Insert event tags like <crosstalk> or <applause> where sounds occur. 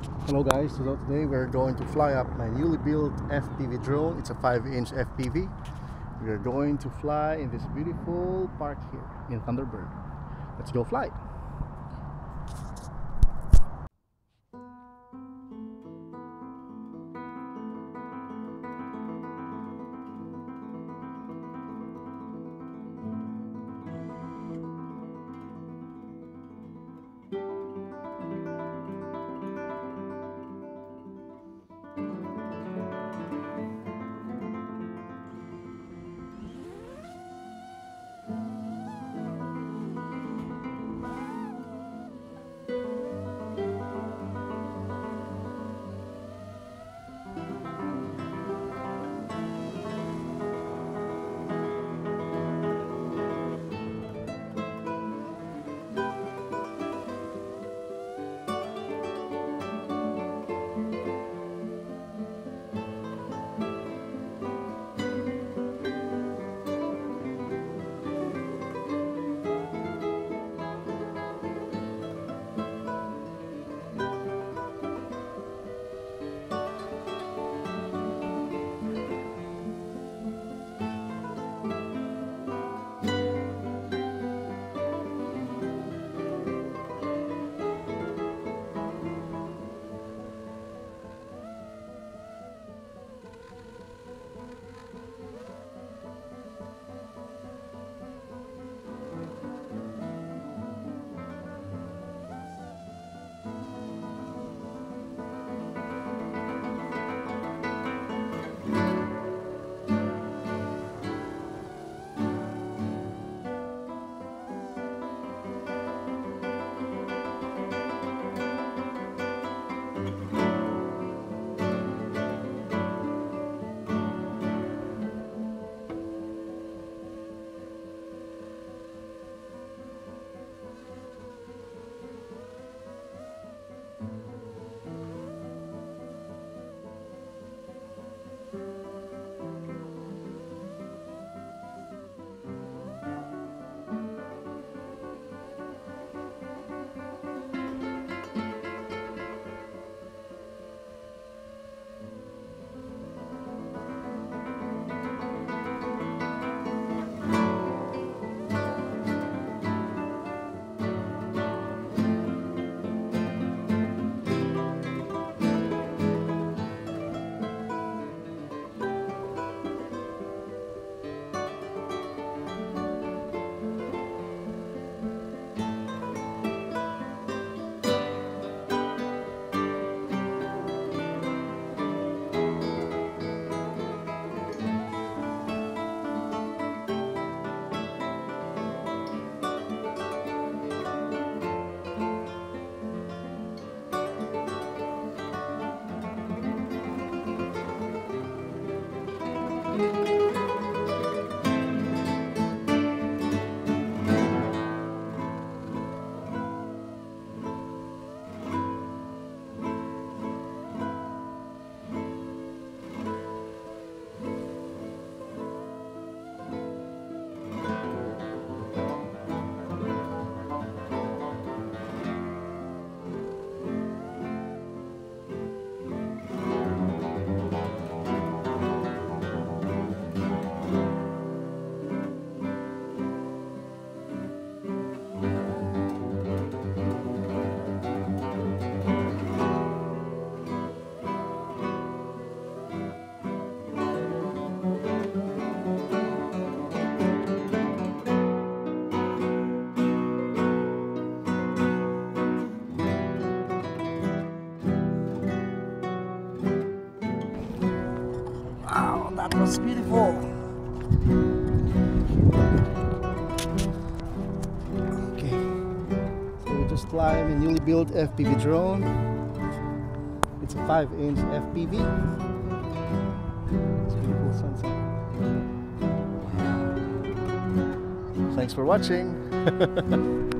Hello guys, so today we're going to fly up my newly built FPV drone. It's a 5 inch FPV. We're going to fly in this beautiful park here in Thunderbird. Let's go fly! That was beautiful. Okay, so we just flying a newly built FPV drone. It's a 5 inch FPV. It's beautiful sunset. Thanks for watching. <laughs>